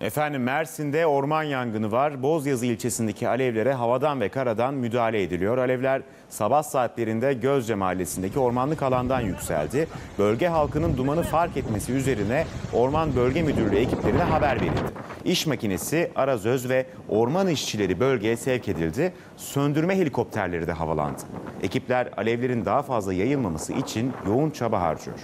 Efendim Mersin'de orman yangını var. Bozyazı ilçesindeki alevlere havadan ve karadan müdahale ediliyor. Alevler sabah saatlerinde Gözce mahallesindeki ormanlık alandan yükseldi. Bölge halkının dumanı fark etmesi üzerine Orman Bölge Müdürlüğü ekiplerine haber verildi. İş makinesi, arazöz ve orman işçileri bölgeye sevk edildi. Söndürme helikopterleri de havalandı. Ekipler alevlerin daha fazla yayılmaması için yoğun çaba harcıyor.